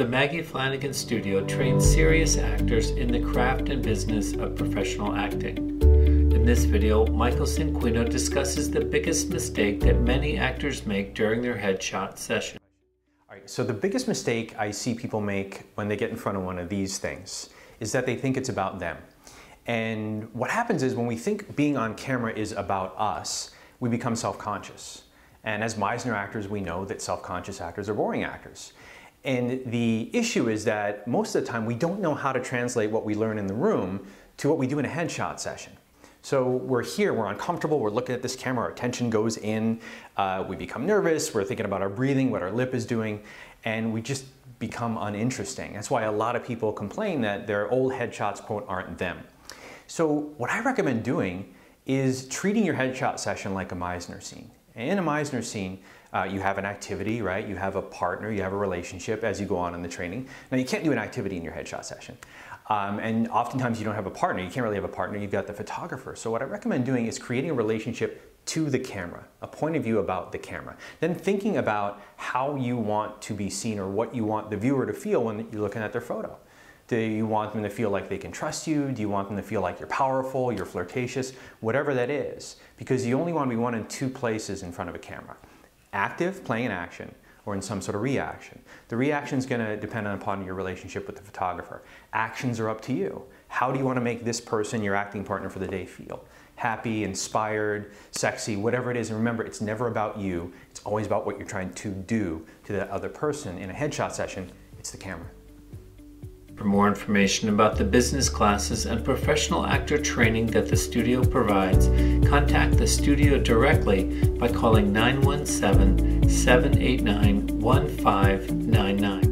The Maggie Flanigan Studio trains serious actors in the craft and business of professional acting. In this video, Michael Cinquino discusses the biggest mistake that many actors make during their headshot session. All right, so the biggest mistake I see people make when they get in front of one of these things is that they think it's about them. And what happens is when we think being on camera is about us, we become self-conscious. And as Meisner actors, we know that self-conscious actors are boring actors. And the issue is that most of the time we don't know how to translate what we learn in the room to what we do in a headshot session. So we're here, we're uncomfortable, we're looking at this camera, our attention goes in, uh, we become nervous, we're thinking about our breathing, what our lip is doing, and we just become uninteresting. That's why a lot of people complain that their old headshots, quote, aren't them. So what I recommend doing is treating your headshot session like a Meisner scene. In a Meisner scene, uh, you have an activity, right? You have a partner, you have a relationship as you go on in the training. Now you can't do an activity in your headshot session. Um, and oftentimes you don't have a partner. You can't really have a partner. You've got the photographer. So what I recommend doing is creating a relationship to the camera, a point of view about the camera. Then thinking about how you want to be seen or what you want the viewer to feel when you're looking at their photo. Do you want them to feel like they can trust you? Do you want them to feel like you're powerful, you're flirtatious, whatever that is? Because you only want to be one in two places in front of a camera active, playing an action, or in some sort of reaction. The reaction is going to depend upon your relationship with the photographer. Actions are up to you. How do you want to make this person, your acting partner for the day, feel? Happy, inspired, sexy, whatever it is. And remember, it's never about you. It's always about what you're trying to do to that other person. In a headshot session, it's the camera. For more information about the business classes and professional actor training that the studio provides, contact the studio directly by calling 917 789 1599.